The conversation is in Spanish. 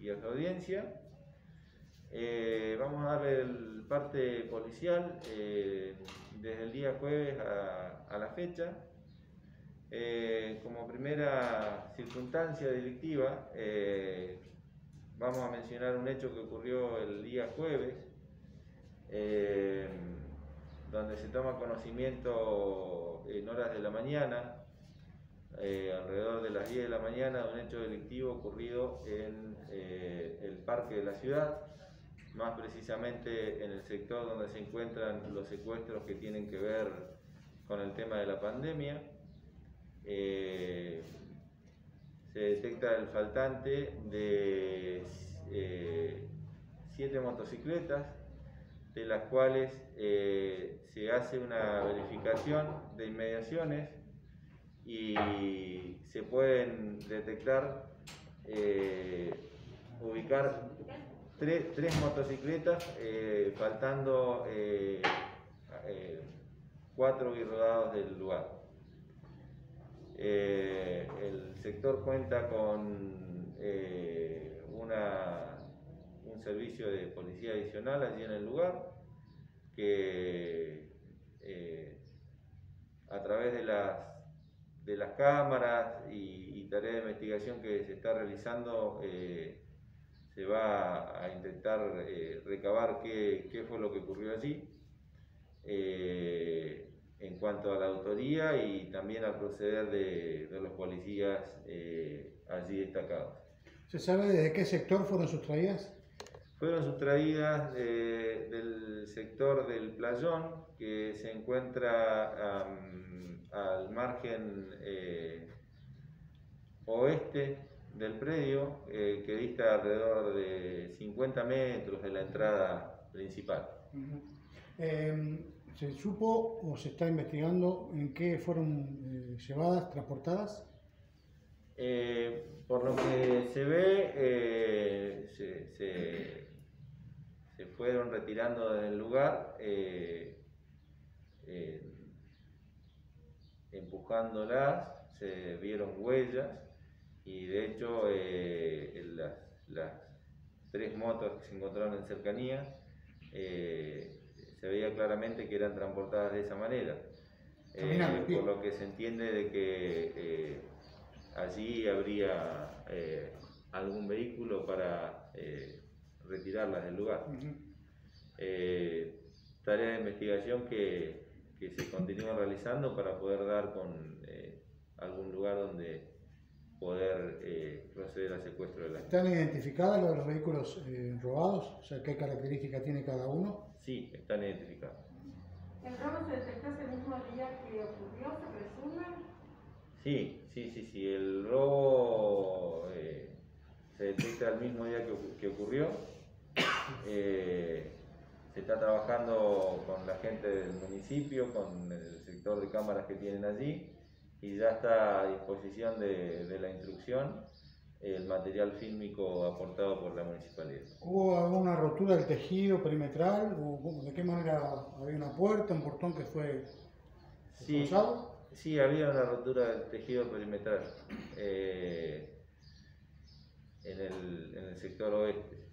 y a su audiencia. Eh, vamos a dar el parte policial eh, desde el día jueves a, la fecha. Eh, como primera circunstancia delictiva, vamos a mencionar un hecho que ocurrió el día jueves, donde se toma conocimiento en horas de la mañana eh, alrededor de las 10 de la mañana de un hecho delictivo ocurrido en eh, el parque de la ciudad, más precisamente en el sector donde se encuentran los secuestros que tienen que ver con el tema de la pandemia. Eh, se detecta el faltante de siete motocicletas, de las cuales se hace una verificación de inmediaciones y se pueden detectar, eh, ubicar tres, motocicletas, eh, faltando eh, cuatro rodados del lugar. el sector cuenta con una, un servicio de policía adicional allí en el lugar que a través de las de las cámaras y, tarea de investigación que se está realizando, eh, se va a intentar eh, recabar qué, fue lo que ocurrió allí. Eh, en cuanto a la autoría y también al proceder de, los policías allí destacados. ¿Se sabe desde qué sector fueron sustraídas? Fueron sustraídas del sector del playón, que se encuentra al margen eh, oeste del predio, eh, que dista alrededor de 50 metros de la entrada principal. Em, ¿Se supo o se está investigando en qué fueron eh, llevadas, transportadas? por lo que se ve, se, se, fueron retirando del lugar empujándolas, se vieron huellas y de hecho eh, las, tres motos que se encontraron en cercanía eh, se veía claramente que eran transportadas de esa manera. Eh, por lo que se entiende de que allí habría algún vehículo para retirarlas del lugar. tarea de investigación que que se continúa realizando para poder dar con eh, algún lugar donde poder eh, proceder al secuestro de la ¿Están identificados los vehículos eh, robados? O sea, ¿qué características tiene cada uno? Sí, están identificados. ¿El robo se detectó ese mismo día que ocurrió, se presume? Sí, sí, sí, sí. El robo se detecta el mismo día que, que ocurrió se está trabajando con la gente del municipio, con el sector de cámaras que tienen allí y ya está a disposición de, la instrucción el material fílmico aportado por la municipalidad. ¿Hubo alguna rotura del tejido perimetral? ¿De qué manera había una puerta, un portón que fue sí, Sí, había una rotura del tejido perimetral eh, en, el, en el sector oeste.